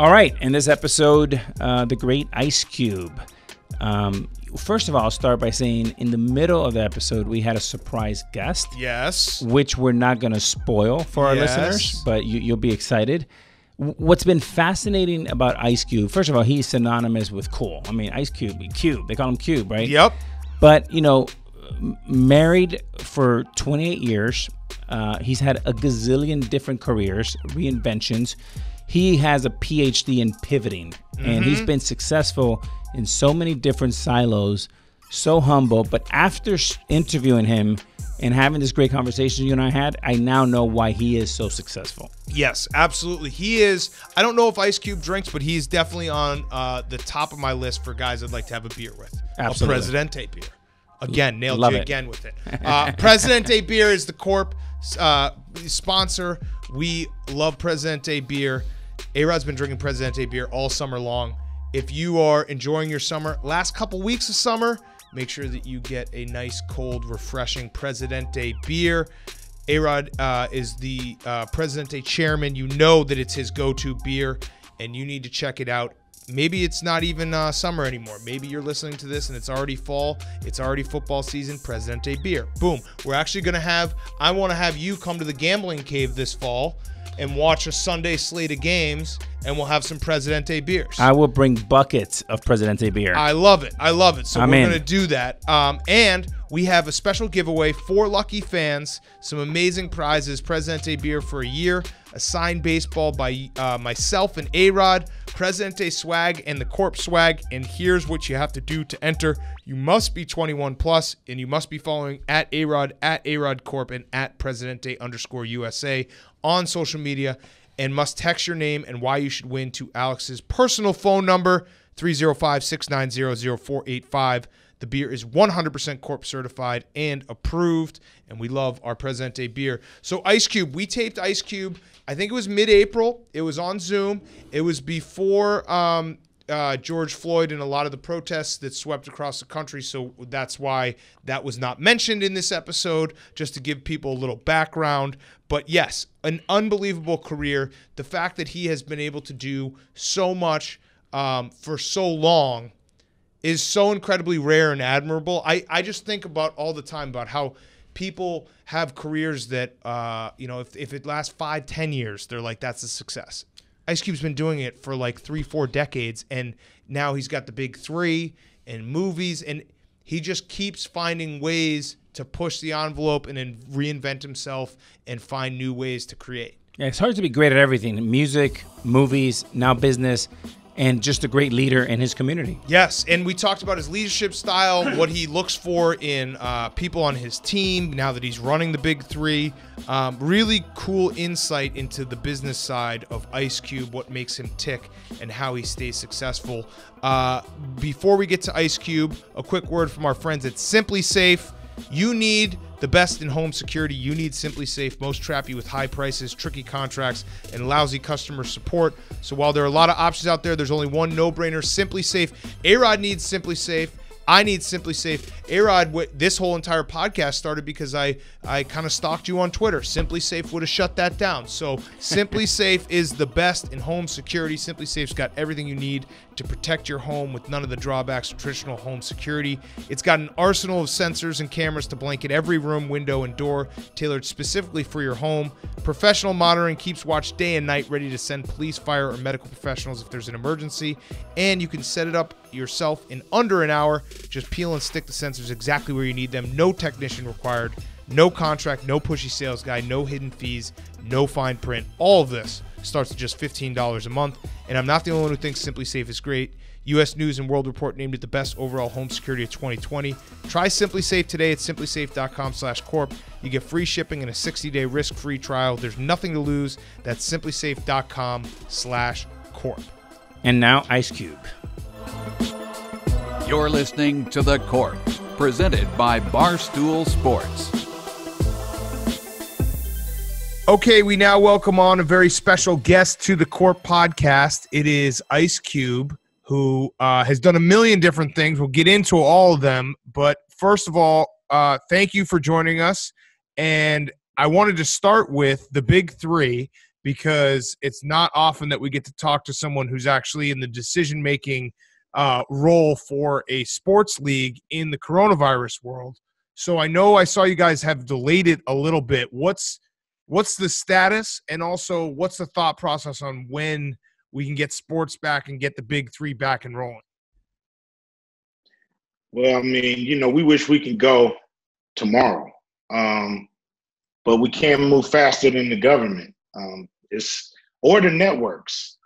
All right, in this episode, uh, the great Ice Cube. Um, first of all, I'll start by saying in the middle of the episode, we had a surprise guest, Yes. which we're not going to spoil for our Yes. listeners, but you, you'll be excited. What's been fascinating about Ice Cube, first of all, he's synonymous with cool. I mean, Ice Cube, Cube, they call him Cube, right? Yep. But you know, married for 28 years, uh, he's had a gazillion different careers, reinventions. He has a PhD in pivoting, and he's been successful in so many different silos. So humble, but after interviewing him and having this great conversation you and I had, I now know why he is so successful. Yes, absolutely. He is. I don't know if Ice Cube drinks, but he's definitely on uh, the top of my list for guys I'd like to have a beer with. Absolutely. A Presidente beer. Again, nailed Love you it. again with it. Uh, Presidente beer is the corp uh, sponsor. We love Presidente beer. A Rod's been drinking Presidente beer all summer long. If you are enjoying your summer, last couple weeks of summer, make sure that you get a nice, cold, refreshing Presidente beer. Arod uh, is the uh, Presidente chairman. You know that it's his go-to beer, and you need to check it out. Maybe it's not even uh, summer anymore. Maybe you're listening to this and it's already fall. It's already football season. Presidente beer. Boom. We're actually gonna have. I want to have you come to the gambling cave this fall and watch a Sunday slate of games, and we'll have some Presidente beers. I will bring buckets of Presidente beer. I love it. I love it. So I'm we're in. to do that. Um, and we have a special giveaway for lucky fans. Some amazing prizes. Presidente beer for a year. A signed baseball by uh, myself and A-Rod. Presidente swag and the Corp swag. And here's what you have to do to enter. You must be 21 plus, and you must be following at A-Rod, at A-Rod Corp, and at Presidente underscore USA on social media and must text your name and why you should win to Alex's personal phone number 305-690-0485. The beer is 100% corp certified and approved and we love our Presidente beer. So Ice Cube, we taped Ice Cube. I think it was mid-April. It was on Zoom. It was before um, uh, George Floyd and a lot of the protests that swept across the country. So that's why that was not mentioned in this episode, just to give people a little background. But yes, an unbelievable career. The fact that he has been able to do so much um, for so long is so incredibly rare and admirable. I, I just think about all the time about how people have careers that, uh, you know, if, if it lasts five, ten years, they're like, that's a success. Ice Cube's been doing it for like three, four decades, and now he's got the big three and movies, and he just keeps finding ways to push the envelope and then reinvent himself and find new ways to create. Yeah, it's hard to be great at everything music, movies, now business, and just a great leader in his community. Yes, and we talked about his leadership style, what he looks for in uh, people on his team now that he's running the big three. Um, really cool insight into the business side of Ice Cube, what makes him tick, and how he stays successful. Uh, before we get to Ice Cube, a quick word from our friends at SimpliSafe. You need the best in home security. You need SimpliSafe. Most trap you with high prices, tricky contracts, and lousy customer support. So while there are a lot of options out there, there's only one no-brainer: SimpliSafe. A-Rod needs SimpliSafe. I need SimpliSafe. A-Rod, this whole entire podcast started because I I kind of stalked you on Twitter. SimpliSafe would have shut that down. So Simply Safe is the best in home security. SimpliSafe's got everything you need to protect your home with none of the drawbacks of traditional home security. It's got an arsenal of sensors and cameras to blanket every room, window, and door, tailored specifically for your home. Professional monitoring keeps watch day and night, ready to send police, fire, or medical professionals if there's an emergency. And you can set it up yourself in under an hour. Just peel and stick the sensors exactly where you need them. No technician required. No contract, no pushy sales guy, no hidden fees, no fine print. All of this starts at just $15 a month. And I'm not the only one who thinks SimpliSafe is great. U.S. News and World Report named it the best overall home security of 2020. Try SimpliSafe today at simplisafe.com/corp. You get free shipping and a 60-day risk-free trial. There's nothing to lose. That's simplisafe.com/corp. And now, Ice Cube. You're listening to The Corp, presented by Barstool Sports. Okay, we now welcome on a very special guest to the Corp podcast. It is Ice Cube, who uh, has done a million different things. We'll get into all of them. But first of all, uh, thank you for joining us. And I wanted to start with the big three because it's not often that we get to talk to someone who's actually in the decision making uh, role for a sports league in the coronavirus world. So I know I saw you guys have delayed it a little bit. What's what's the status, and also what's the thought process on when we can get sports back and get the big three back and rolling? Well, I mean, you know, we wish we can go tomorrow, um, but we can't move faster than the government. Um, it's or the networks.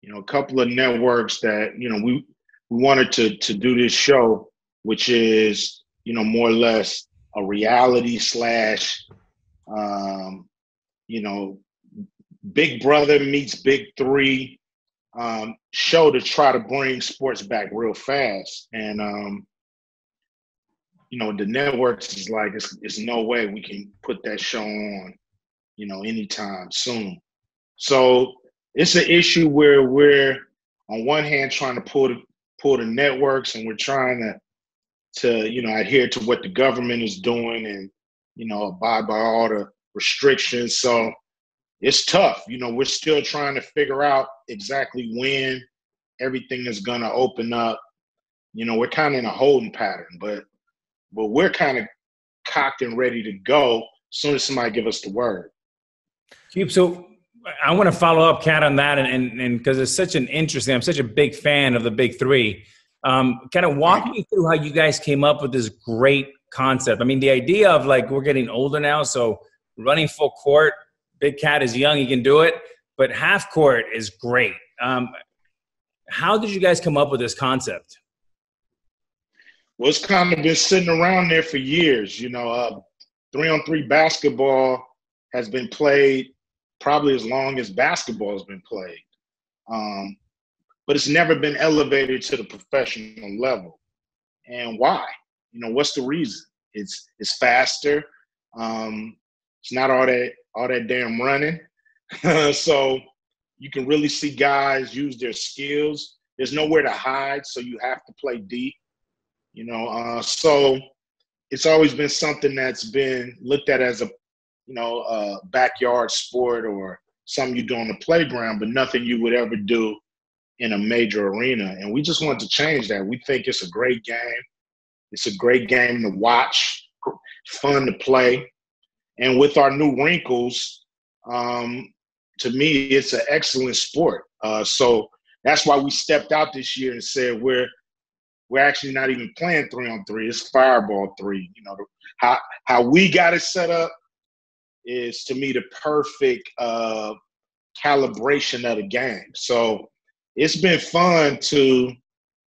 You know, a couple of networks that you know we we wanted to to do this show, which is you know more or less a reality slash, um, you know, Big Brother meets Big Three um, show to try to bring sports back real fast. And um, you know, the networks is like, it's, it's no way we can put that show on, you know, anytime soon. So it's an issue where we're on one hand trying to pull the pull the networks and we're trying to to you know adhere to what the government is doing and you know abide by all the restrictions. So it's tough. You know, we're still trying to figure out exactly when everything is gonna open up. You know, we're kind of in a holding pattern, but but we're kind of cocked and ready to go as soon as somebody give us the word. Cube, so I want to follow up, Cat, on that, and and because it's such an interesting. I'm such a big fan of the Big Three. Um, kind of walk me through how you guys came up with this great concept. I mean, the idea of like we're getting older now, so running full court Big Cat is young; he can do it. But half court is great. Um, how did you guys come up with this concept? Well, it's kind of been sitting around there for years. You know, uh, three on three basketball has been played probably as long as basketball has been played. Um, but it's never been elevated to the professional level. And why? You know, what's the reason? It's it's faster. Um, it's not all that all that damn running. so you can really see guys use their skills. There's nowhere to hide, so you have to play deep. You know, uh, so it's always been something that's been looked at as a, you know, a backyard sport or something you do on the playground, but nothing you would ever do in a major arena. And we just want to change that. We think it's a great game. It's a great game to watch, fun to play. And with our new wrinkles, um, to me, it's an excellent sport. Uh, so that's why we stepped out this year and said we're we're actually not even playing three on three. It's fireball three. You know how how we got it set up is to me the perfect uh, calibration of the game. So it's been fun to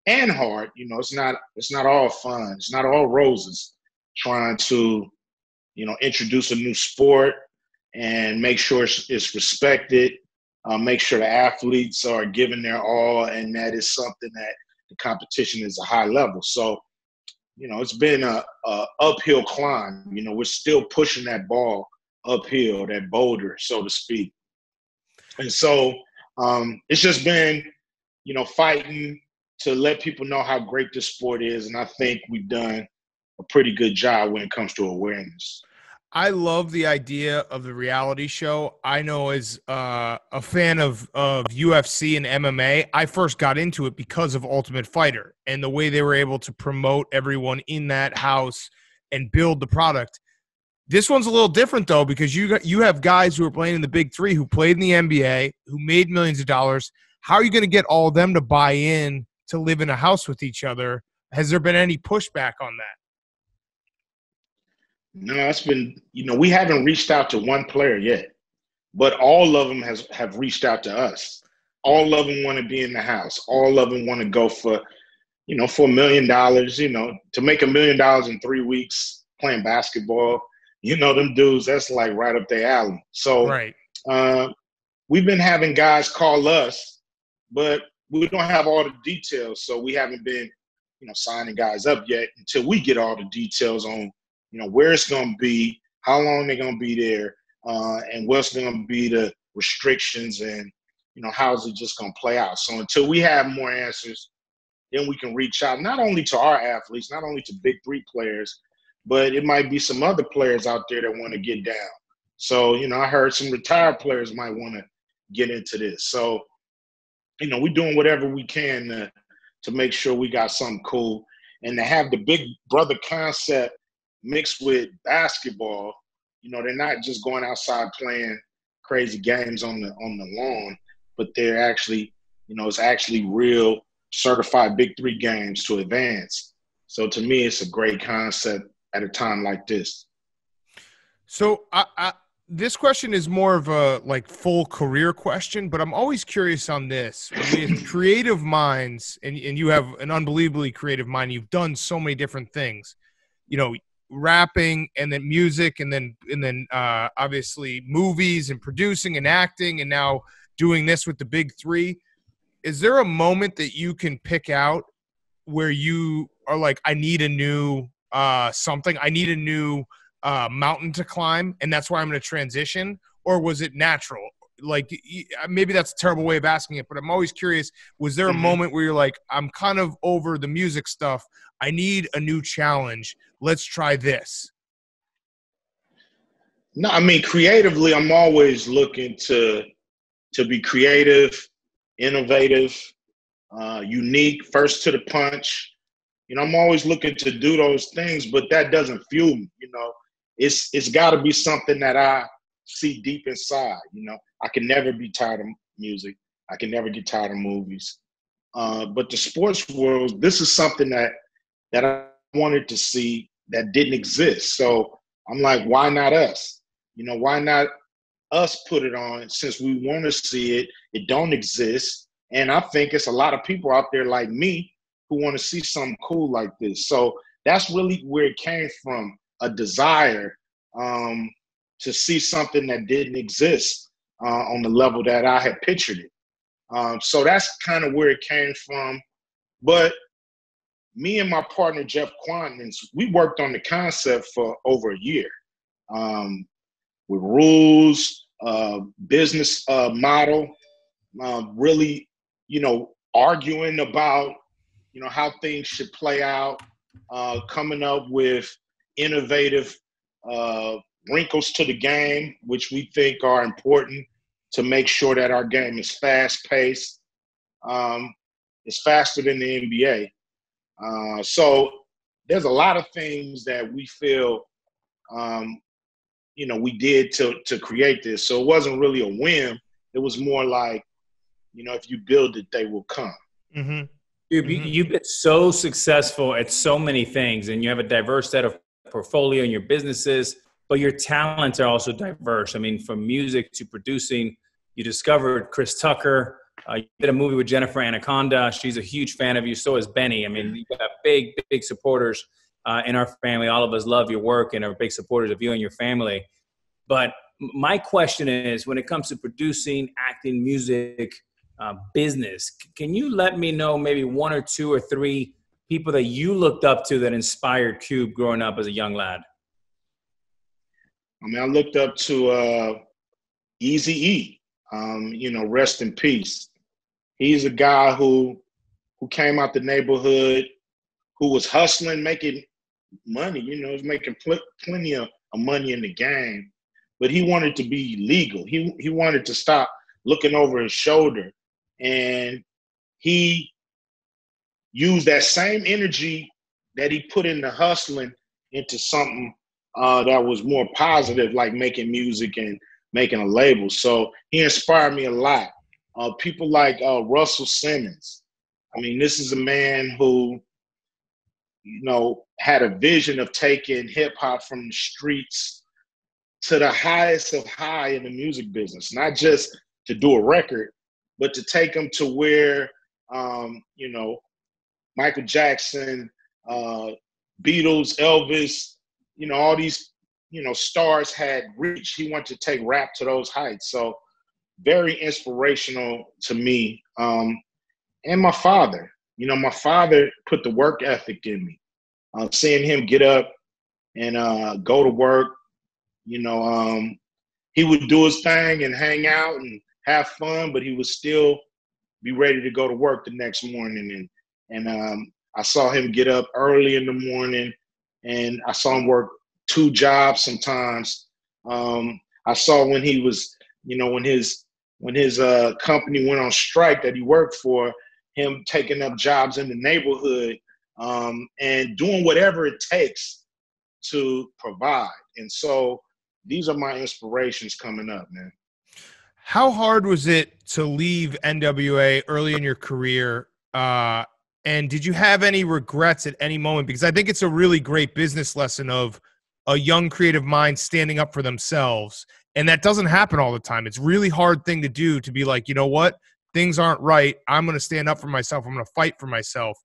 and hard. You know, it's not it's not all fun. It's not all roses. Trying to you know, introduce a new sport and make sure it's, respected, uh, make sure the athletes are giving their all, and that is something that the competition is a high level. So, you know, it's been a, a uphill climb. You know, we're still pushing that ball uphill, that boulder, so to speak. And so um, it's just been, you know, fighting to let people know how great this sport is. And I think we've done a pretty good job when it comes to awareness. I love the idea of the reality show. I know as uh, a fan of of UFC and MMA, I first got into it because of Ultimate Fighter and the way they were able to promote everyone in that house and build the product. This one's a little different though because you got, you have guys who are playing in the Big 3 who played in the NBA, who made millions of dollars. How are you going to get all of them to buy in to live in a house with each other? Has there been any pushback on that? No, it's been you know we haven't reached out to one player yet, but all of them has have reached out to us. All of them want to be in the house. All of them want to go for, you know, for a million dollars. You know, to make a million dollars in three weeks playing basketball. You know, them dudes. That's like right up their alley. So, right. Uh, we've been having guys call us, but we don't have all the details. So we haven't been, you know, signing guys up yet until we get all the details on you know, where it's going to be, how long they're going to be there, uh, and what's going to be the restrictions and, you know, how's it just going to play out. So until we have more answers, then we can reach out not only to our athletes, not only to big three players, but it might be some other players out there that want to get down. So, you know, I heard some retired players might want to get into this. So, you know, we're doing whatever we can to, to make sure we got something cool. And to have the big brother concept mixed with basketball, you know, they're not just going outside playing crazy games on the on the lawn, but they're actually, you know, it's actually real certified big three games to advance. So to me, it's a great concept at a time like this. So I, I this question is more of a like full career question, but I'm always curious on this. With creative minds, and, and you have an unbelievably creative mind, you've done so many different things. You know, rapping and then music and then and then uh, obviously movies and producing and acting and now doing this with the big three. Is there a moment that you can pick out where you are like, I need a new uh, something, I need a new uh, mountain to climb, and that's why I'm going to transition, or was it natural? Like uh, maybe that's a terrible way of asking it, but I'm always curious. Was there a mm-hmm. moment where you're like, I'm kind of over the music stuff. I need a new challenge. Let's try this. No, I mean creatively, I'm always looking to to be creative, innovative, uh, unique, first to the punch. You know, I'm always looking to do those things, but that doesn't fuel me. You know, it's it's got to be something that I see deep inside. You know, I can never be tired of music. I can never get tired of movies. Uh, but the sports world, this is something that that I wanted to see that didn't exist. So I'm like, why not us? You know, why not us put it on since we want to see it? It don't exist, and I think it's a lot of people out there like me who want to see something cool like this. So that's really where it came from a desire um, to see something that didn't exist uh, on the level that I had pictured it. Um, so that's kind of where it came from. But me and my partner Jeff Kwatinetz, we worked on the concept for over a year um, with rules, uh, business uh, model, uh, really, you know, arguing about, you know, how things should play out, uh, coming up with innovative uh, wrinkles to the game, which we think are important to make sure that our game is fast paced. Um, it's faster than the NBA. Uh, so there's a lot of things that we feel, um, you know, we did to to create this. So it wasn't really a whim. It was more like, you know, if you build it, they will come. Mm-hmm. Dude, mm-hmm. you've been so successful at so many things, and you have a diverse set of portfolio and your businesses, but your talents are also diverse. I mean, from music to producing, you discovered Chris Tucker. Uh, you did a movie with Jennifer Anaconda. She's a huge fan of you. So is Benny. I mean, you got big, big supporters uh, in our family. All of us love your work and are big supporters of you and your family. But my question is when it comes to producing, acting, music, uh, business, can you let me know maybe one or two or three people that you looked up to that inspired Cube growing up as a young lad? I mean, I looked up to uh, Easy E. Um, you know, rest in peace. He's a guy who who came out the neighborhood, who was hustling, making money. You know, was making pl- plenty of, of money in the game, but he wanted to be legal. He he wanted to stop looking over his shoulder, and he use that same energy that he put into hustling into something uh, that was more positive, like making music and making a label. So he inspired me a lot. Uh, people like uh, Russell Simmons. I mean, this is a man who, you know, had a vision of taking hip hop from the streets to the highest of high in the music business, not just to do a record, but to take them to where, um, you know, Michael Jackson, uh, Beatles, Elvis, you know, all these, you know, stars had reached. He wanted to take rap to those heights. So very inspirational to me. Um, and my father, you know, my father put the work ethic in me. Uh, seeing him get up and uh, go to work, you know, um, he would do his thing and hang out and have fun, but he would still be ready to go to work the next morning and and um, I saw him get up early in the morning, and I saw him work two jobs sometimes. Um, I saw when he was, you know, when his when his uh, company went on strike that he worked for, him taking up jobs in the neighborhood um, and doing whatever it takes to provide. And so these are my inspirations coming up, man. How hard was it to leave NWA early in your career? Uh, and did you have any regrets at any moment? Because I think it's a really great business lesson of a young creative mind standing up for themselves. And that doesn't happen all the time. It's really hard thing to do to be like, you know what? Things aren't right. I'm going to stand up for myself. I'm going to fight for myself.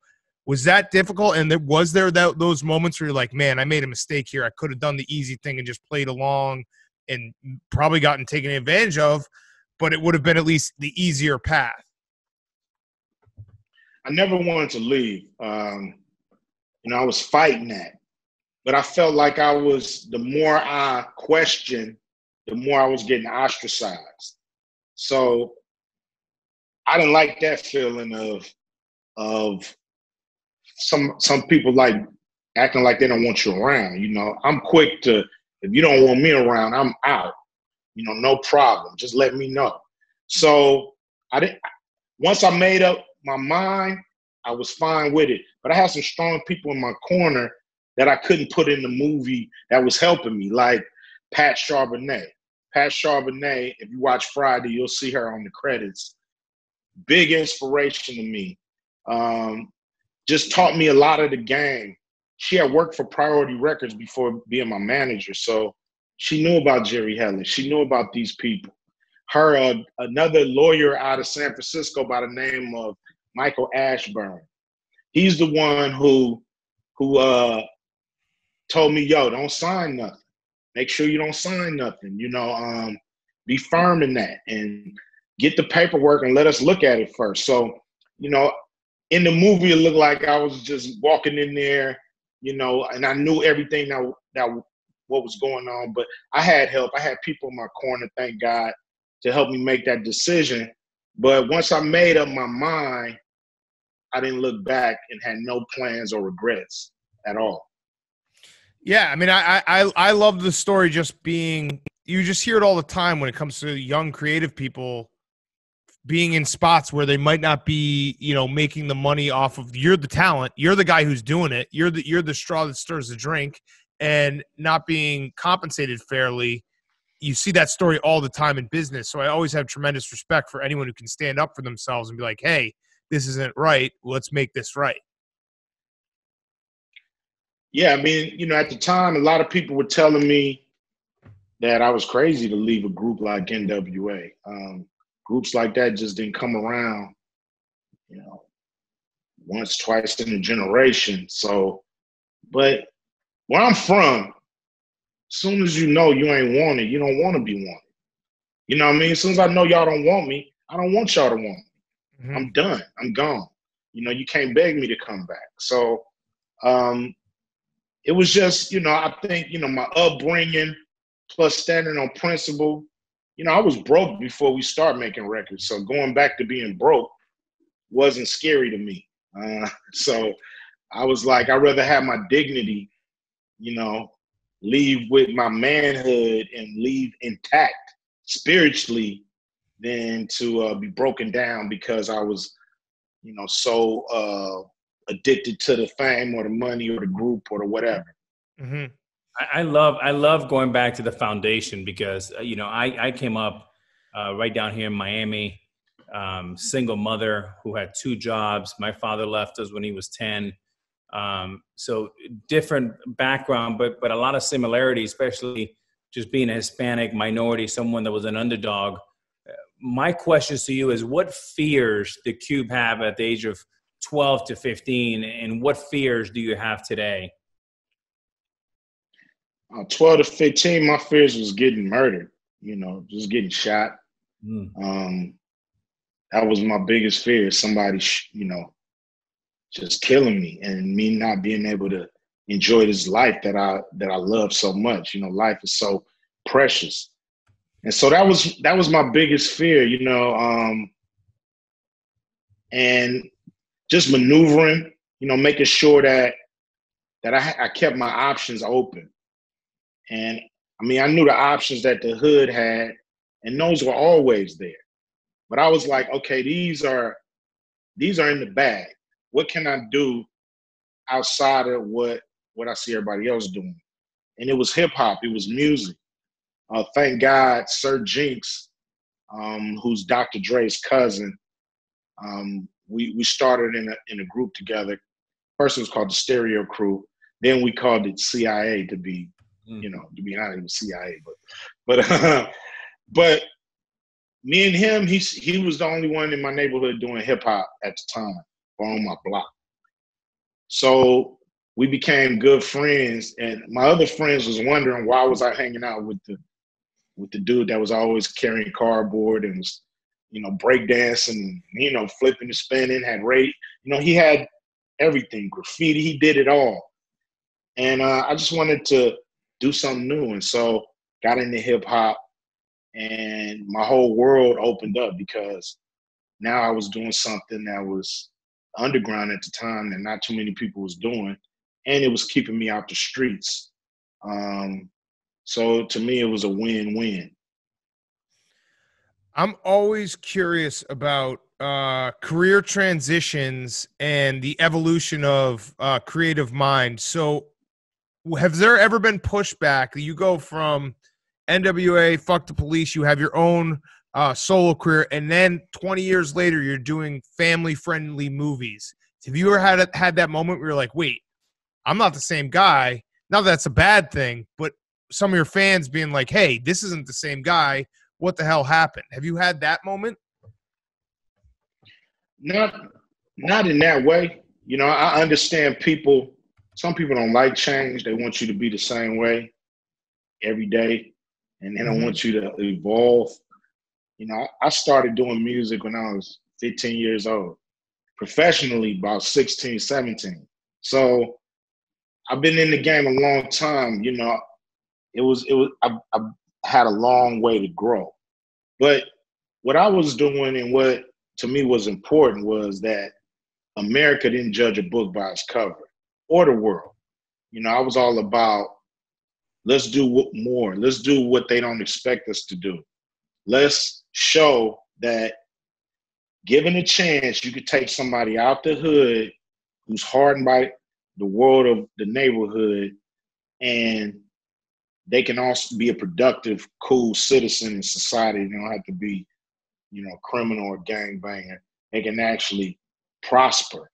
Was that difficult? And was there that, those moments where you're like, man, I made a mistake here. I could have done the easy thing and just played along and probably gotten taken advantage of, but it would have been at least the easier path. I never wanted to leave. Um, you know, I was fighting that, but I felt like I was. The more I questioned, the more I was getting ostracized. So I didn't like that feeling of of some some people like acting like they don't want you around. You know, I'm quick to if you don't want me around, I'm out. You know, no problem. Just let me know. So I didn't. Once I made up my mind, I was fine with it. But I had some strong people in my corner that I couldn't put in the movie that was helping me, like Pat Charbonnet. Pat Charbonnet, if you watch Friday, you'll see her on the credits. Big inspiration to me. Um, just taught me a lot of the game. She had worked for Priority Records before being my manager, so she knew about Jerry Heller. She knew about these people. Her, uh, another lawyer out of San Francisco by the name of Michael Ashburn. He's the one who who uh told me, yo, don't sign nothing. Make sure you don't sign nothing. You know, um, be firm in that and get the paperwork and let us look at it first. So, you know, in the movie, it looked like I was just walking in there, you know, and I knew everything that that what was going on. But I had help. I had people in my corner, thank God, to help me make that decision. But once I made up my mind, I didn't look back and had no plans or regrets at all. Yeah, I mean, I I I love the story just being. You just hear it all the time when it comes to young creative people being in spots where they might not be, you know, making the money off of. You're the talent. You're the guy who's doing it. You're the you're the straw that stirs the drink, and not being compensated fairly. You see that story all the time in business. So I always have tremendous respect for anyone who can stand up for themselves and be like, "Hey, this isn't right. Let's make this right. Yeah, I mean, you know, at the time, a lot of people were telling me that I was crazy to leave a group like NWA. Um, groups like that just didn't come around, you know, once, twice in a generation. So, but where I'm from, as soon as you know you ain't wanted, you don't want to be wanted. You know what I mean? As soon as I know y'all don't want me, I don't want y'all to want me. Mm-hmm. I'm done. I'm gone. You know, you can't beg me to come back. So um, it was just, you know, I think, you know, my upbringing plus standing on principle. You know, I was broke before we start making records. So going back to being broke wasn't scary to me. Uh, so I was like, I'd rather have my dignity, you know, leave with my manhood and leave intact spiritually than to uh, be broken down because I was, you know, so uh, addicted to the fame or the money or the group or the whatever. Mm-hmm. I, I, love I love going back to the foundation because uh, you know I I came up uh, right down here in Miami, um, single mother who had two jobs. My father left us when he was ten. Um, so different background, but but a lot of similarities, especially just being a Hispanic minority, someone that was an underdog my questions to you is what fears did Cube have at the age of 12 to 15 and what fears do you have today? Uh, 12 to 15, my fears was getting murdered, you know, just getting shot. Mm. Um, that was my biggest fear. Somebody, sh- you know, just killing me and me not being able to enjoy this life that I that I love so much. You know, life is so precious and so that was that was my biggest fear, you know, um, and just maneuvering, you know, making sure that that I, I kept my options open. And I mean, I knew the options that the hood had, and those were always there. But I was like, okay, these are these are in the bag. What can I do outside of what what I see everybody else doing? And it was hip hop. It was music. Uh, thank God, Sir Jinx, um, who's Dr. Dre's cousin, um, we we started in a in a group together. First it was called the Stereo Crew. Then we called it CIA to be, mm. you know, to be honest, it was CIA, but but uh, but me and him, he he was the only one in my neighborhood doing hip hop at the time or on my block. So we became good friends, and my other friends was wondering why was I hanging out with the with the dude that was always carrying cardboard and was you know, breakdancing, you know, flipping and spinning, had rate, you know, he had everything, graffiti, he did it all. And uh, I just wanted to do something new. And so got into hip hop and my whole world opened up because now I was doing something that was underground at the time that not too many people was doing. And it was keeping me out the streets. Um, so to me, it was a win-win. I'm always curious about uh, career transitions and the evolution of uh, creative mind. So, have there ever been pushback? That you go from NWA, fuck the police, you have your own uh, solo career, and then 20 years later, you're doing family friendly movies. Have you ever had had that moment where you're like, wait, I'm not the same guy? That that's a bad thing, but some of your fans being like, hey, this isn't the same guy what the hell happened. Have you had that moment? Not not in that way. You know, I understand people some people don't like change. They want you to be the same way every day and they don't mm-hmm. want you to evolve. You know, I started doing music when I was 15 years old, professionally about 16, 17. So I've been in the game a long time. You know, it was it was I, I had a long way to grow. But what I was doing and what to me was important was that America didn't judge a book by its cover or the world. You know, I was all about let's do more. Let's do what they don't expect us to do. Let's show that given a chance, you could take somebody out the hood who's hardened by the world of the neighborhood and they can also be a productive, cool citizen in society. They don't have to be, you know, criminal or gang banger. They can actually prosper,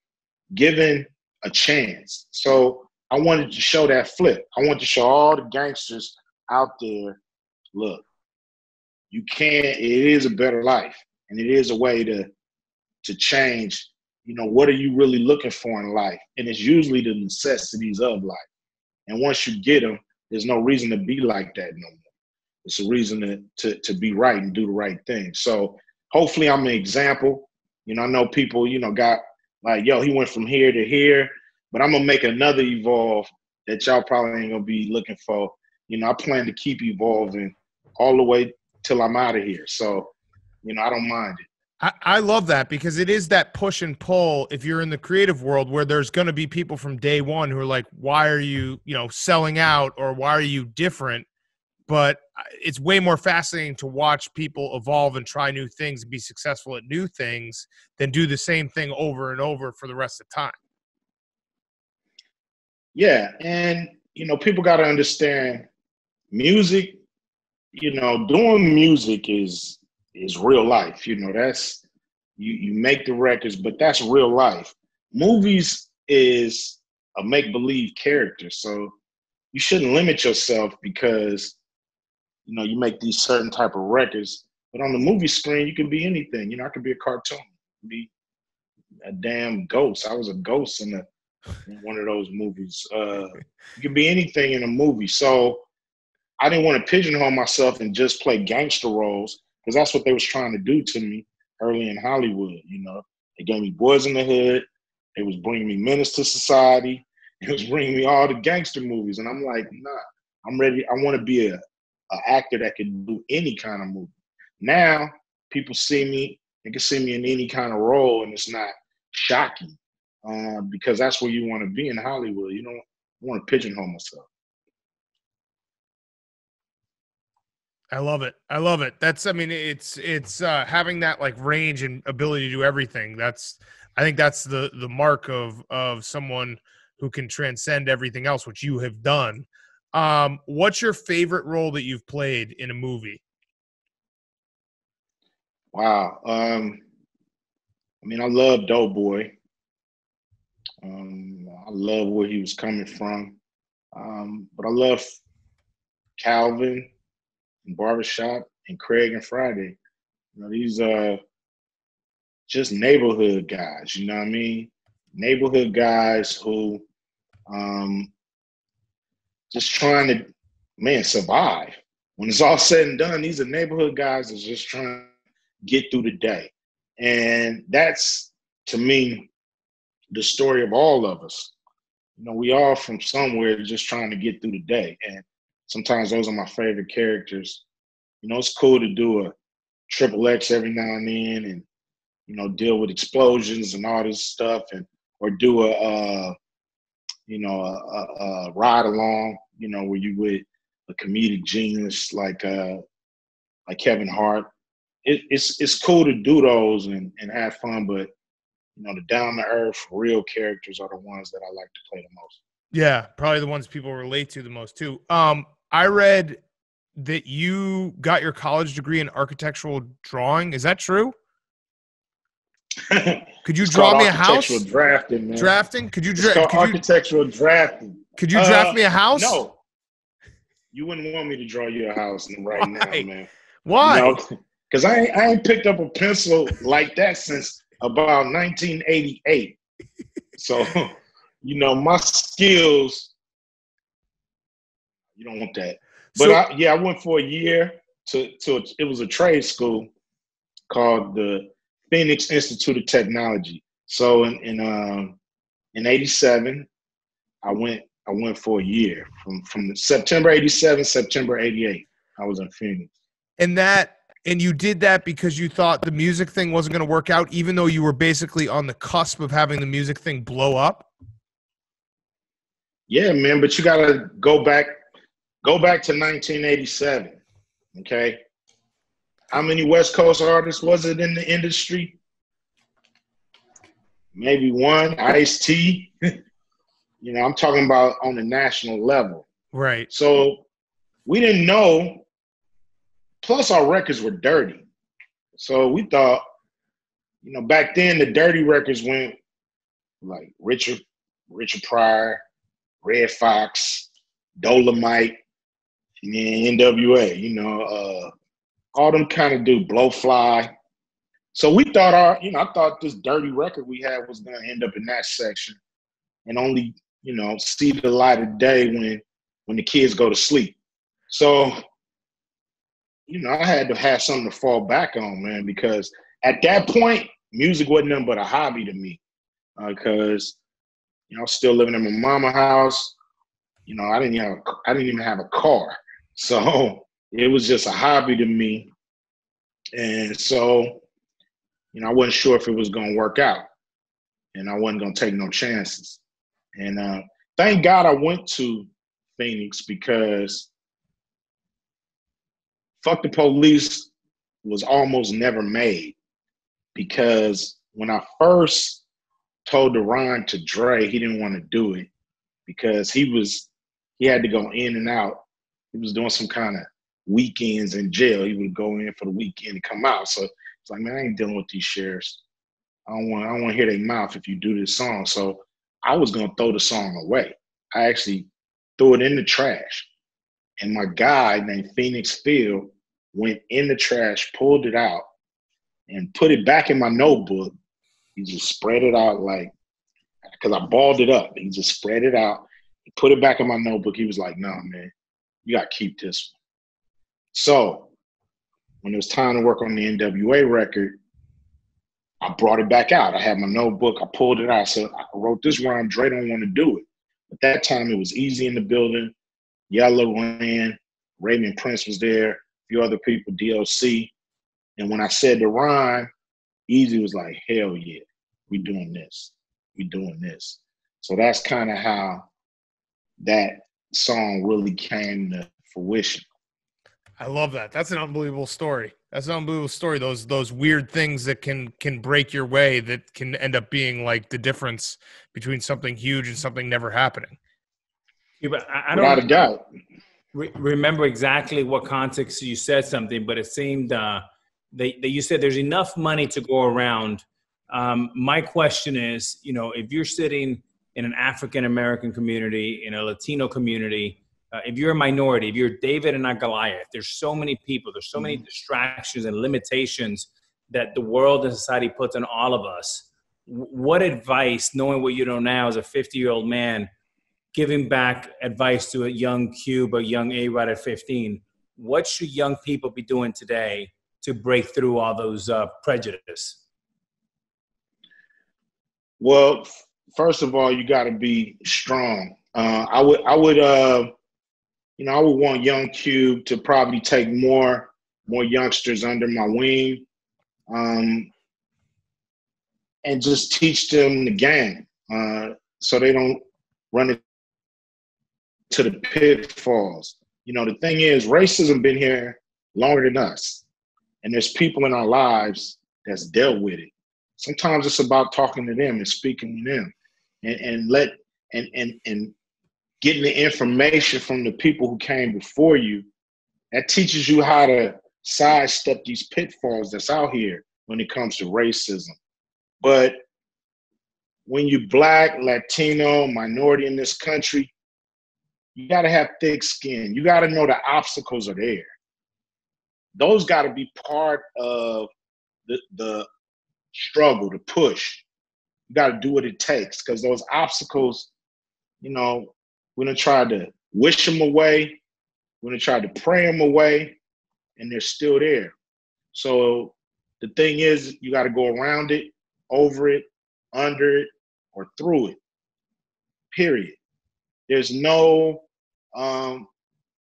given a chance. So I wanted to show that flip. I wanted to show all the gangsters out there, look, you can it is a better life. And it is a way to to change, you know, what are you really looking for in life? And it's usually the necessities of life. And once you get them, there's no reason to be like that no more. It's a reason to, to, to be right and do the right thing. So hopefully I'm an example. You know, I know people, you know, got like, yo, he went from here to here, but I'm gonna make another evolve that y'all probably ain't gonna be looking for. You know, I plan to keep evolving all the way till I'm out of here. So, you know, I don't mind it. I, love that because it is that push and pull if you're in the creative world where there's going to be people from day one who are like why are you you know selling out or why are you different? But uh, it's way more fascinating to watch people evolve and try new things and be successful at new things than do the same thing over and over for the rest of the time. Yeah and you know people got to understand music you know doing music is is real life. You know, that's you you make the records, but that's real life. Movies is a make believe character, so you shouldn't limit yourself because you know you make these certain type of records. But on the movie screen, you can be anything. You know, I could be a cartoon, be a damn ghost. I was a ghost in, a, in one of those movies. Uh, you can be anything in a movie. So I didn't want to pigeonhole myself and just play gangster roles because that's what they was trying to do to me early in Hollywood. You know, they gave me Boyz n the Hood. It was bringing me Menace to Society. It was bringing me all the gangster movies, and I'm like, nah, I'm ready. I want to be a, a actor that can do any kind of movie. Now people see me, they can see me in any kind of role, and it's not shocking uh, because that's where you want to be in Hollywood. You don't want to pigeonhole myself. I love it. I love it. That's I mean it's it's uh having that like range and ability to do everything. That's I think that's the the mark of of someone who can transcend everything else which you have done. Um what's your favorite role that you've played in a movie? Wow. Um I mean I love Doughboy. Um I love where he was coming from. Um but I love Calvin and Barbershop and Craig and Friday. You know, these are just neighborhood guys, you know what I mean? Neighborhood guys who um just trying to man survive. When it's all said and done, these are neighborhood guys that's just trying to get through the day. And that's to me the story of all of us. You know, we all from somewhere just trying to get through the day. And sometimes those are my favorite characters. You know, it's cool to do a triple X every now and then, and you know, deal with explosions and all this stuff, and or do a, uh, you know, a, a, a, ride along. You know, where you with a comedic genius like uh, like Kevin Hart. It, it's it's cool to do those and, and have fun, but you know, the down to earth, real characters are the ones that I like to play the most. Yeah, probably the ones people relate to the most too. Um, I read that you got your college degree in architectural drawing. Is that true? Could you draw me a house? Drafting, man. Drafting? Could you draft? architectural you, drafting. Could you draft uh, me a house? No. You wouldn't want me to draw you a house right Why? now, man. Why? Because know, I, I ain't picked up a pencil like that since about 1988. so, you know, my skills, you don't want that. But so, I, yeah, I went for a year to to it was a trade school called the Phoenix Institute of Technology. So in in um in '87, I went I went for a year from from September '87 September '88. I was in Phoenix. And that and you did that because you thought the music thing wasn't going to work out, even though you were basically on the cusp of having the music thing blow up. Yeah, man, but you got to go back Go back to 1987. Okay. How many West Coast artists was it in the industry? Maybe one, Ice T. you know, I'm talking about on the national level. Right. So we didn't know. Plus, our records were dirty. So we thought, you know, back then the dirty records went like Richard, Richard Pryor, Redd Foxx, Dolomite, NWA, you know, uh, all them kind of do Blowfly. So we thought our, you know, I thought this dirty record we had was gonna end up in that section and only, you know, see the light of day when when the kids go to sleep. So, you know, I had to have something to fall back on, man, because at that point, music wasn't nothing but a hobby to me. Because, uh, you know, I was still living in my mama house. You know, I didn't have I didn't even have a car. So it was just a hobby to me. And so, you know, I wasn't sure if it was going to work out. And I wasn't going to take no chances. And uh, thank God I went to Phoenix because Fuck the Police was almost never made. Because when I first told Deron to Dre, he didn't want to do it because he was he had to go in and out he was doing some kind of weekends in jail. He would go in for the weekend and come out. So it's like, man, I ain't dealing with these sheriffs. I don't want I don't want to hear their mouth if you do this song. So I was gonna throw the song away. I actually threw it in the trash. And my guy named Phoenix Field went in the trash, pulled it out, and put it back in my notebook. He just spread it out like because I balled it up. He just spread it out. He put it back in my notebook. He was like, no, nah, man, you got to keep this one. So when it was time to work on the NWA record, I brought it back out. I had my notebook. I pulled it out. I said, I wrote this rhyme. Dre don't want to do it. At that time, it was easy in the building. Yella Ren. Arabian Prince was there. A few other people, DLC. And when I said the rhyme, Eazy was like, hell yeah, we doing this. We doing this. So that's kind of how that song really came to fruition. I love that. That's an unbelievable story. That's an unbelievable story. Those those weird things that can can break your way that can end up being like the difference between something huge and something never happening. Yeah, but I, I don't a doubt. re- remember exactly what context you said something, but it seemed uh, that, that you said there's enough money to go around. Um, my question is, you know, if you're sitting in an African American community, in a Latino community, uh, if you're a minority, if you're David and not Goliath, there's so many people, there's so many distractions and limitations that the world and society puts on all of us. What advice, knowing what you know now as a 50 year old man, giving back advice to a young Cube, a young A Rod at 15, what should young people be doing today to break through all those uh, prejudice? Well, first of all, you got to be strong. Uh, I would, I would, uh, you know, I would want Young Cube to probably take more, more youngsters under my wing, um, and just teach them the game, uh, so they don't run into the pitfalls. You know, the thing is, racism been here longer than us, and there's people in our lives that's dealt with it sometimes it's about talking to them and speaking to them and, and let and and and getting the information from the people who came before you that teaches you how to sidestep these pitfalls that's out here when it comes to racism. But when you black latino minority in this country you got to have thick skin. You got to know the obstacles are there. Those got to be part of the the struggle, to push. You got to do what it takes because those obstacles, you know, we're gonna try to wish them away, we're gonna try to pray them away, and they're still there. So the thing is, you got to go around it, over it, under it, or through it. Period. There's no, um,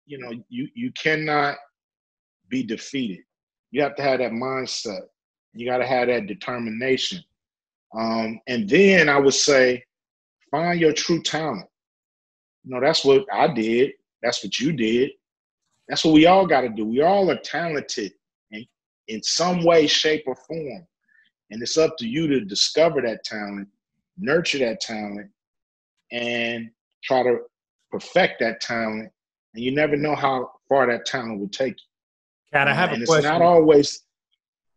you know, you you cannot be defeated. You have to have that mindset. You got to have that determination. Um, and then I would say, find your true talent. You know, that's what I did. That's what you did. That's what we all got to do. We all are talented in, in some way, shape, or form. And it's up to you to discover that talent, nurture that talent, and try to perfect that talent. And you never know how far that talent will take you. Cat, I have a it's question. not always,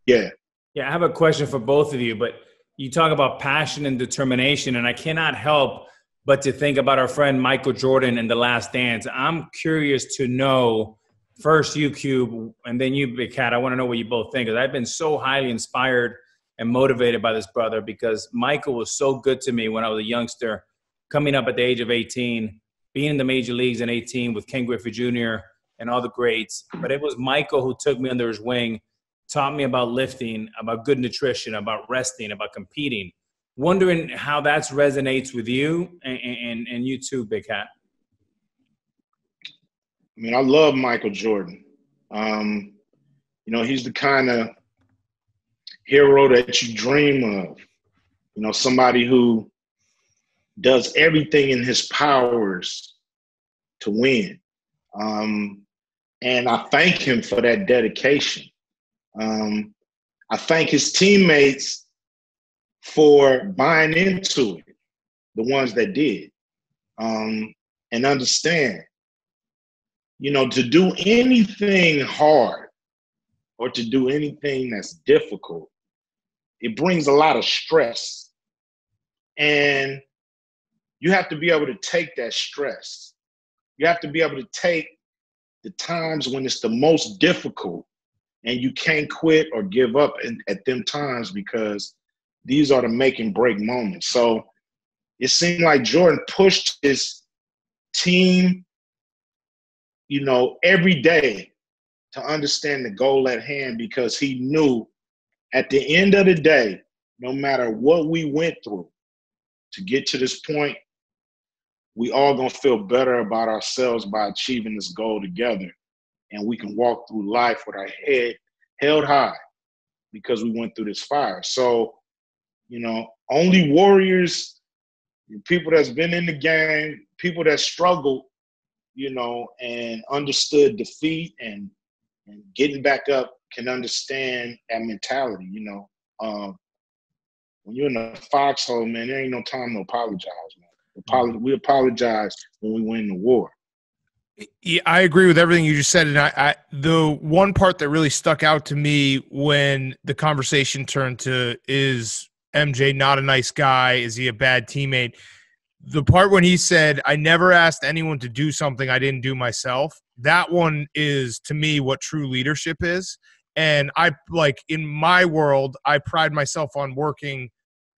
yeah. Yeah, I have a question for both of you, but you talk about passion and determination, and I cannot help but to think about our friend Michael Jordan in The Last Dance. I'm curious to know first you, Cube, and then you, Big Cat. I want to know what you both think, because I've been so highly inspired and motivated by this brother because Michael was so good to me when I was a youngster, coming up at the age of 18, being in the major leagues in 18 with Ken Griffey Jr. and all the greats. But it was Michael who took me under his wing taught me about lifting, about good nutrition, about resting, about competing. Wondering how that resonates with you and, and, and you too, Big Cat. I mean, I love Michael Jordan. Um, you know, he's the kind of hero that you dream of. You know, somebody who does everything in his powers to win. Um, and I thank him for that dedication. Um, I thank his teammates for buying into it, the ones that did, um, and understand you know, to do anything hard or to do anything that's difficult, it brings a lot of stress. And you have to be able to take that stress. You have to be able to take the times when it's the most difficult and you can't quit or give up in, at them times because these are the make and break moments. So it seemed like Jordan pushed his team you know, every day to understand the goal at hand because he knew at the end of the day, no matter what we went through to get to this point, we all gonna feel better about ourselves by achieving this goal together. And we can walk through life with our head held high because we went through this fire. So, you know, only warriors, people that's been in the game, people that struggled you know, and understood defeat and and getting back up can understand that mentality. You know, um, when you're in a foxhole, man, there ain't no time to apologize, man. We apologize when we win the war. Yeah, I agree with everything you just said, and I, I the one part that really stuck out to me when the conversation turned to is MJ not a nice guy? Is he a bad teammate? The part when he said, "I never asked anyone to do something I didn't do myself." That one is to me what true leadership is, and I like in my world, I pride myself on working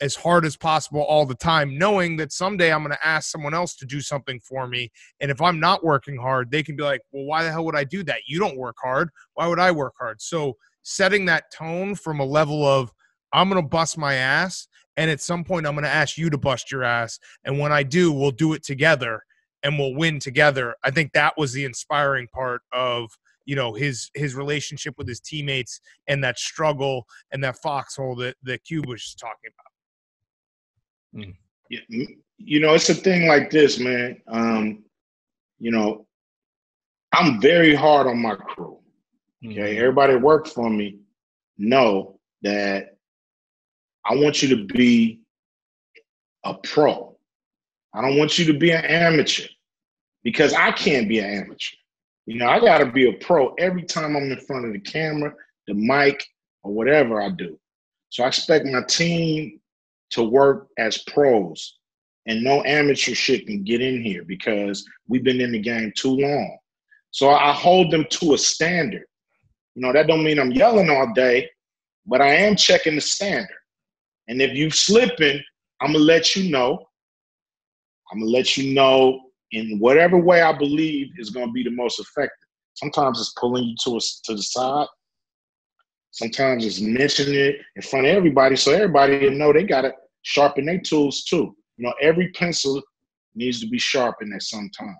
as hard as possible all the time, knowing that someday I'm going to ask someone else to do something for me. And if I'm not working hard, they can be like, well, why the hell would I do that? You don't work hard. Why would I work hard? So setting that tone from a level of, I'm going to bust my ass. And at some point, I'm going to ask you to bust your ass. And when I do, we'll do it together and we'll win together. I think that was the inspiring part of you know his his relationship with his teammates and that struggle and that foxhole that that Cube was just talking about. Mm. You know, it's a thing like this, man. Um, you know, I'm very hard on my crew. Okay, mm-hmm. everybody worked for me know that I want you to be a pro. I don't want you to be an amateur because I can't be an amateur. You know, I got to be a pro every time I'm in front of the camera, the mic, or whatever I do. So I expect my team to work as pros and no amateur shit can get in here because we've been in the game too long. So I hold them to a standard. You know, that don't mean I'm yelling all day, but I am checking the standard. And if you slipping, I'm gonna let you know. I'm gonna let you know in whatever way I believe is gonna be the most effective. Sometimes it's pulling you to a, to the side. Sometimes it's mentioning it in front of everybody, so everybody know they gotta sharpen their tools too. You know, every pencil needs to be sharpened at some time.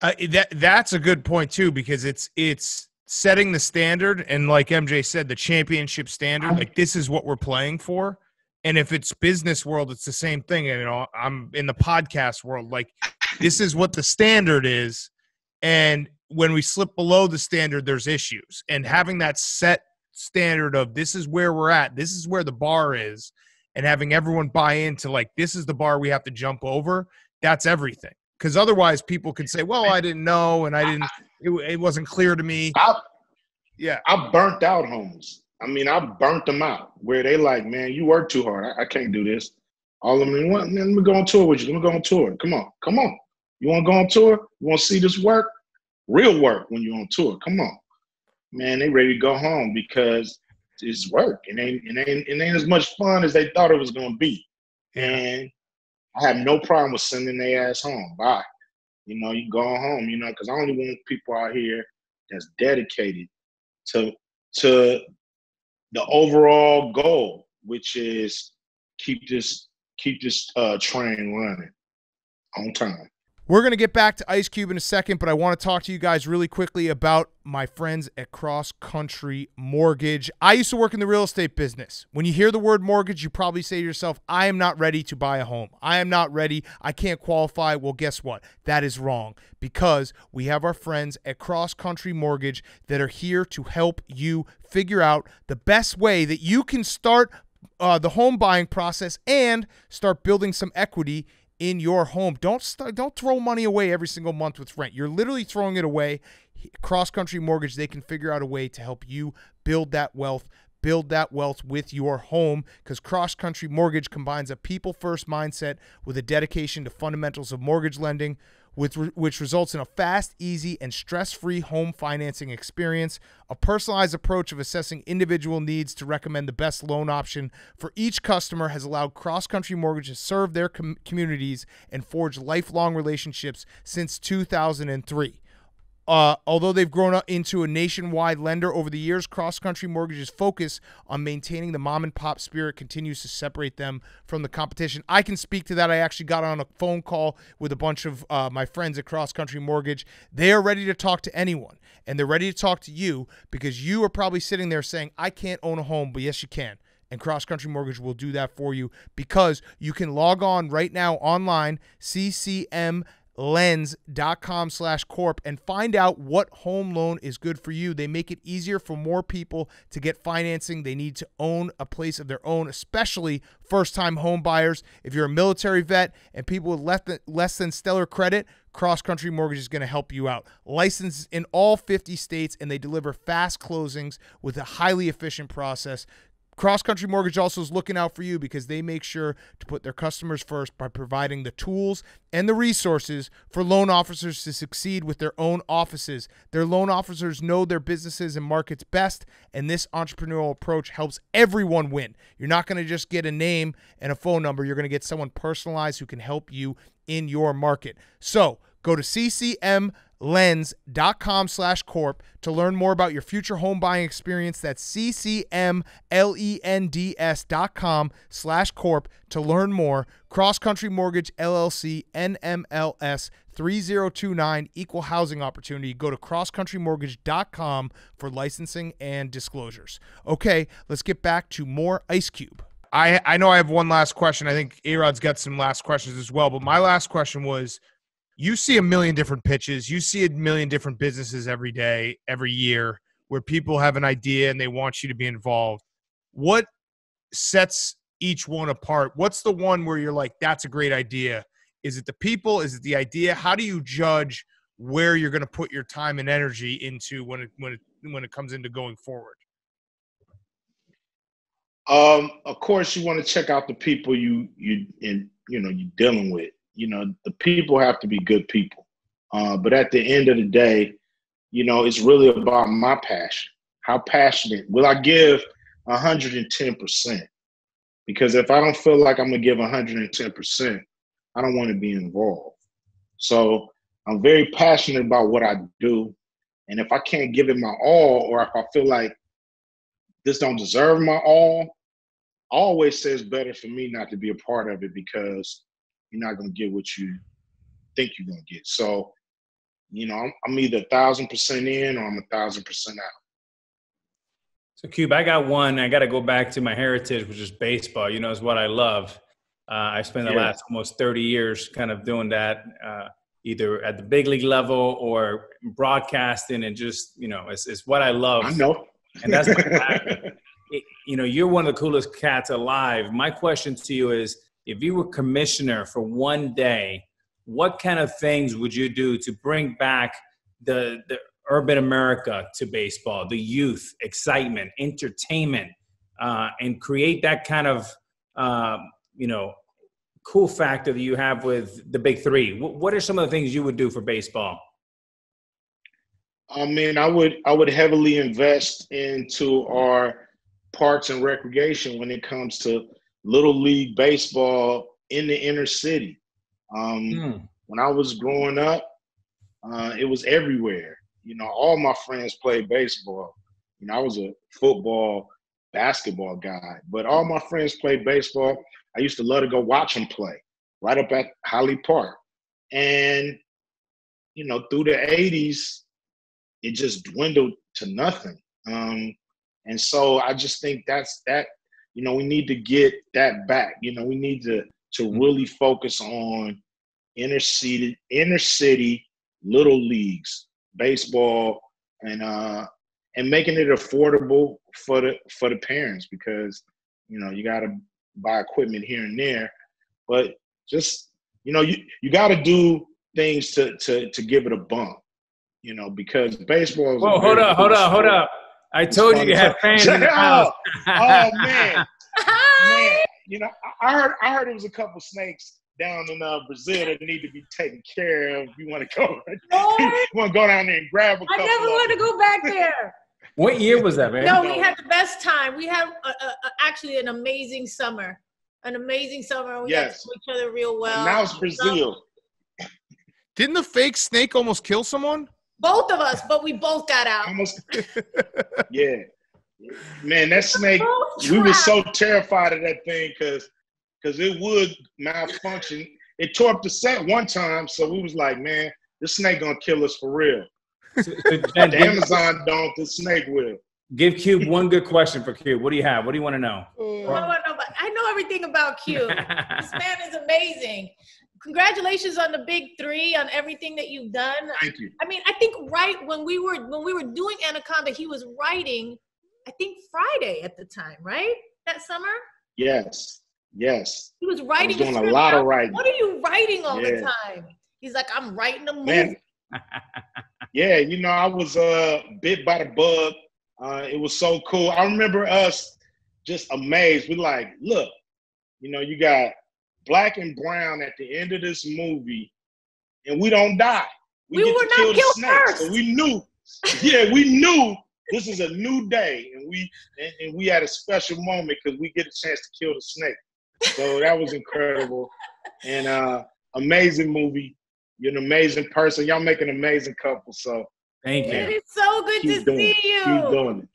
Uh, that that's a good point too because it's it's setting the standard and like MJ said, the championship standard. Like this is what we're playing for. And if it's business world, it's the same thing. And you know, I'm in the podcast world. Like this is what the standard is, and when we slip below the standard, there's issues. And having that set standard of this is where we're at, this is where the bar is, and having everyone buy into like this is the bar we have to jump over that's everything. Because otherwise people could say well i didn't know and i didn't it, it wasn't clear to me. I, yeah. I burnt out homes i mean i burnt them out where they like man you work too hard. I, I can't do this. All of them want let me go on tour with you. Let me go on tour. Come on come on. You want to go on tour? You want to see this work? Real work when you're on tour. Come on. Man they ready to go home because it's work. It ain't it ain't it ain't as much fun as they thought it was gonna be. And I have no problem with sending their ass home. Bye. You know, you go home, you know, because I only want people out here that's dedicated to to the overall goal, which is keep this keep this uh, train running on time. We're going to get back to Ice Cube in a second, but I want to talk to you guys really quickly about my friends at Cross Country Mortgage. I used to work in the real estate business. When you hear the word mortgage, you probably say to yourself, I am not ready to buy a home. I am not ready. I can't qualify. Well, guess what? That is wrong because we have our friends at Cross Country Mortgage that are here to help you figure out the best way that you can start uh, the home buying process and start building some equity in your home. Don't st- don't throw money away every single month with rent. You're literally throwing it away. Cross Country Mortgage, they can figure out a way to help you build that wealth, build that wealth with your home because Cross Country Mortgage combines a people first mindset with a dedication to fundamentals of mortgage lending which, which results in a fast, easy, and stress free home financing experience, a personalized approach of assessing individual needs to recommend the best loan option for each customer has allowed Cross Country Mortgage to serve their com- communities and forge lifelong relationships since 2003. Uh, although they've grown up into a nationwide lender over the years, Cross Country Mortgage's focus on maintaining the mom and pop spirit continues to separate them from the competition. I can speak to that. I actually got on a phone call with a bunch of uh, my friends at Cross Country Mortgage. They are ready to talk to anyone, and they're ready to talk to you because you are probably sitting there saying, I can't own a home, but yes, you can and Cross Country Mortgage will do that for you because you can log on right now online, CCM lens.com slash corp and find out what home loan is good for you. They make it easier for more people to get financing. They need to own a place of their own, especially first time home buyers. If you're a military vet and people with less than, less than stellar credit, Cross Country Mortgage is going to help you out. Licensed in all 50 states, and they deliver fast closings with a highly efficient process. Cross Country Mortgage also is looking out for you because they make sure to put their customers first by providing the tools and the resources for loan officers to succeed with their own offices. Their loan officers know their businesses and markets best, and this entrepreneurial approach helps everyone win. You're not going to just get a name and a phone number, you're going to get someone personalized who can help you in your market. So go to CCM lens.com slash corp to learn more about your future home buying experience. That's ccmlens dot com slash corp to learn more. Cross country mortgage llc nmls 3029 equal housing opportunity. Go to crosscountrymortgage.com for licensing and disclosures. Okay let's get back to more ice cube. I i know i have one last question. I think a-rod's got some last questions as well but my last question was you see a million different pitches, you see a million different businesses every day, every year, where people have an idea and they want you to be involved. What sets each one apart? What's the one where you're like, that's a great idea? Is it the people? Is it the idea? How do you judge where you're going to put your time and energy into when it when it when it comes into going forward? Um, of course, you want to check out the people you you and you know you're dealing with you know, the people have to be good people. Uh, but at the end of the day, you know, it's really about my passion. How passionate will I give 110%? Because if I don't feel like I'm gonna give 110%, I don't want to be involved. So I'm very passionate about what I do. And if I can't give it my all, or if I feel like this don't deserve my all, always says better for me not to be a part of it because you're not going to get what you think you're going to get. So, you know, I'm, I'm either a thousand percent in or I'm a thousand percent out. So, Cube, I got one. I got to go back to my heritage, which is baseball. You know, is what I love. Uh, I spent the yeah. last almost 30 years kind of doing that, uh, either at the big league level or broadcasting, and just you know, it's, it's what I love. I know, and that's my you know, you're one of the coolest cats alive. My question to you is if you were commissioner for one day, what kind of things would you do to bring back the, the urban America to baseball, the youth, excitement, entertainment, uh, and create that kind of, um, you know, cool factor that you have with the big three? What are some of the things you would do for baseball? I mean, I would I would heavily invest into our parks and recreation when it comes to little league baseball in the inner city. Um, mm. When I was growing up, uh, it was everywhere. You know, all my friends played baseball. You know, I was a football, basketball guy, but all my friends played baseball. I used to love to go watch them play right up at Holly Park. And, you know, through the 80s, it just dwindled to nothing. Um, and so I just think that's that you know, we need to get that back. You know, we need to to mm-hmm. really focus on inner city, inner city little leagues, baseball, and uh, and making it affordable for the for the parents because you know you got to buy equipment here and there, but just you know you you got to do things to to to give it a bump, you know, because baseball. Is Whoa, hold up, hold up, hold up. I told you you had fans in the house. oh man, man, you know, I heard I heard it was a couple snakes down in uh, Brazil that need to be taken care of. You want to go? you want to go down there and grab a I never want to go back there. what year was that, man? No, we had the best time. We had a, a, a, actually an amazing summer, an amazing summer. We yes. got to know each other real well. And now it's Brazil. Didn't the fake snake almost kill someone? Both of us, but we both got out. Almost. yeah. Man, that snake, we were so terrified of that thing because because it would malfunction. It tore up the set one time, so we was like, man, this snake gonna kill us for real. So, so the Amazon don't, the snake will. Give Cube one good question for Cube. What do you have? What do you want to know? Uh, I, know I know everything about Cube. this man is amazing. Congratulations on the big three on everything that you've done. Thank you. I mean, I think right when we were when we were doing Anaconda, he was writing, I think Friday at the time, right? That summer. Yes. Yes. He was writing. I was doing a lot of writing. What are you writing all Yeah. the time? He's like, I'm writing a movie. Man. yeah, you know, I was uh bit by the bug. Uh, it was so cool. I remember us just amazed. We're like, look, you know, you got black and brown at the end of this movie, and we don't die. We were not killed first. So we knew, yeah, we knew this is a new day, and we and, and we had a special moment because we get a chance to kill the snake. So that was incredible, and uh, amazing movie. You're an amazing person. Y'all make an amazing couple. So Thank you. It is so good keep to doing see it. you. Keep doing it.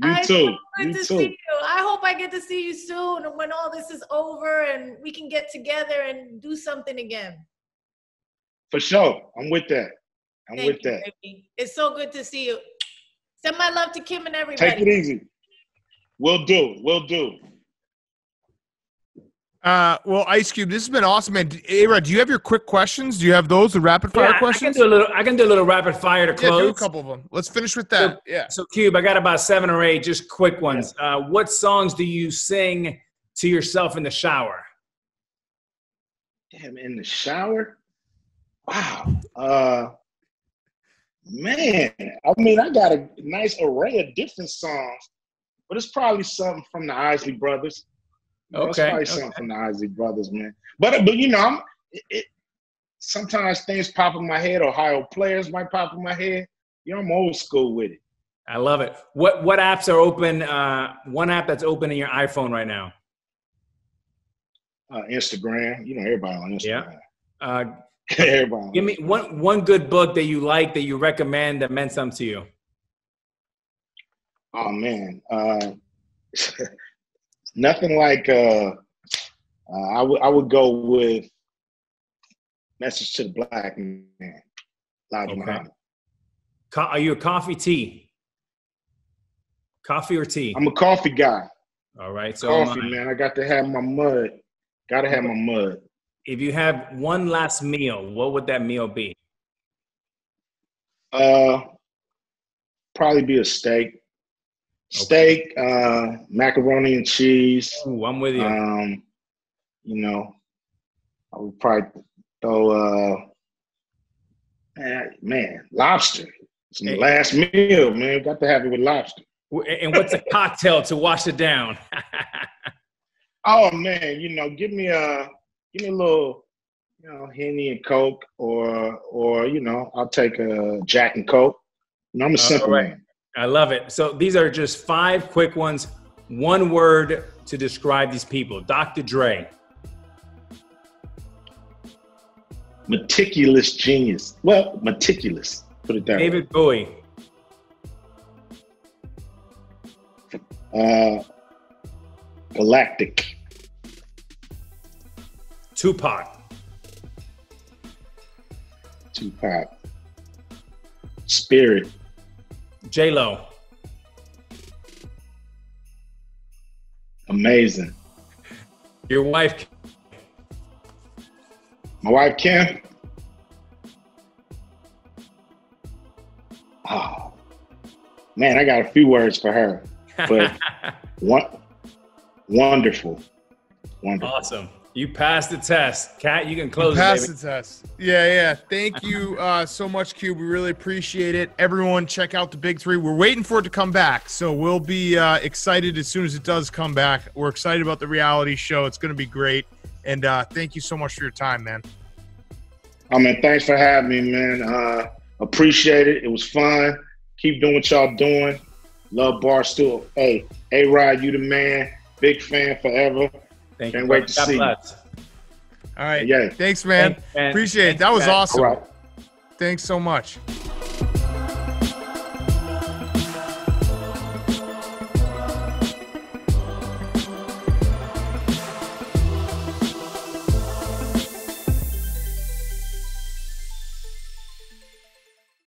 You I too. good to too. I hope I get to see you soon when all this is over and we can get together and do something again. For sure. I'm with that. I'm Thank with you, that. baby. It's so good to see you. Send my love to Kim and everybody. Take it easy. We'll do. We'll do. Uh, well, Ice Cube, this has been awesome, man. Ara, do you have your quick questions? Do you have those, the rapid fire Yeah, I can questions? do a little. I can do a little rapid fire to yeah, close. do a couple of them. Let's finish with that. yeah. So, Cube, I got about seven or eight, just quick ones. Uh, what songs do you sing to yourself in the shower? Damn, in the shower. Wow. Uh man. I mean, I got a nice array of different songs, but it's probably something from the Isley Brothers. Okay, probably something from the Isley Brothers, man. But but you know, I'm it, sometimes things pop in my head, Ohio players might pop in my head. You know, I'm old school with it. I love it. What what apps are open? Uh, one app that's open in your iPhone right now. Uh, Instagram, you know, everybody on Instagram. Uh, everybody. on give me one one good book that you like that you recommend that meant something to you. Oh man, uh, nothing like. Uh, uh, I would I would go with "Message to the Black Man." Elijah Okay. Muhammad. Co- are you a coffee tea? Coffee or tea? I'm a coffee guy. All right. So coffee, I. man. I got to have my mud. Got to have my mud. if you have one last meal, what would that meal be? Uh, probably be a steak. Steak, uh, macaroni and cheese. Ooh, I'm with you. Um, you know, I would probably throw uh man, man lobster. It's my Hey. last meal, man. Got to have it with lobster. And what's a cocktail to wash it down? Oh man, you know, give me a give me a little, you know, henny and coke, or or you know, I'll take a Jack and Coke. You know, I'm a simple right. man. I love it. So these are just five quick ones. One word to describe these people. Dr. Dre. Meticulous genius. Well, meticulous. Put it way. David Bowie. Uh, galactic. Tupac. Tupac. Spirit. J Lo. Amazing. Your wife. My wife Kim. Oh man, I got a few words for her. But one wonderful. Wonderful. awesome. You passed the test. Cat, you can You close it, passed the test. Yeah, yeah. Thank you uh, so much, Cube. We really appreciate it. Everyone, check out the Big Three. We're waiting for it to come back, so we'll be uh, excited as soon as it does come back. We're excited about the reality show. It's going to be great. And uh, thank you so much for your time, man. Oh man, thanks for having me, man. Uh appreciate it. It was fun. Keep doing what y'all doing. Love Barstool. Hey, A Rod, you the man. Big fan forever. Thank Can't you. wait to God see you. bless. All right. Yeah. Thanks, man. Thanks, man. Appreciate it. That was Cat. awesome. All right. Thanks so much.